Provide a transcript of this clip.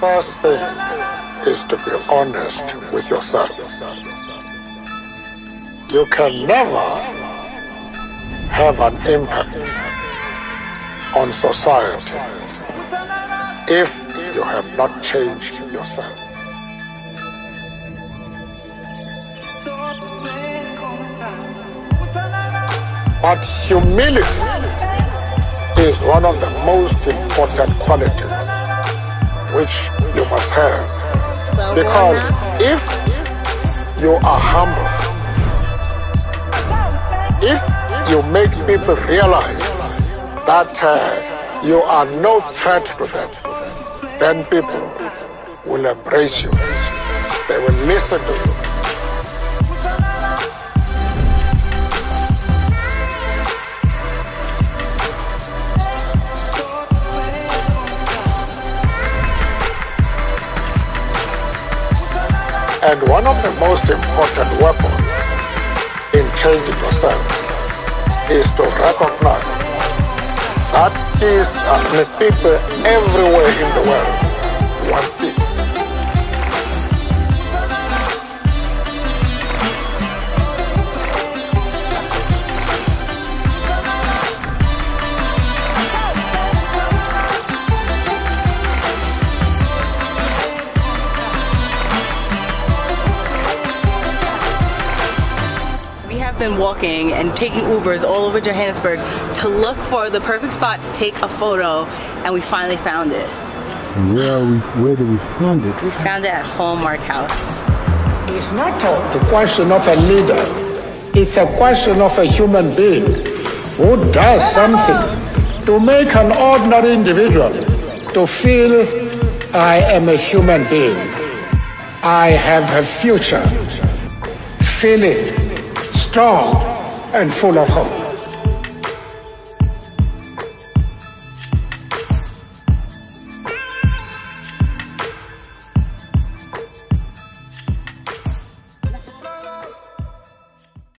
first thing is to be honest with yourself. You can never have an impact on society if you have not changed yourself. But humility is one of the most important qualities which you must have. Because if you are humble, if you make people realize that uh, you are no threat to them, then people will embrace you. They will listen to you. And one of the most important weapons in changing yourself is to recognize that is uh, the people everywhere in the world been walking and taking Ubers all over Johannesburg to look for the perfect spot to take a photo, and we finally found it. And where are we? Where do we find it? We found it at Hallmark House. It's not a, the question of a leader. It's a question of a human being who does something to make an ordinary individual to feel I am a human being. I have a future. Feeling strong and full of hope.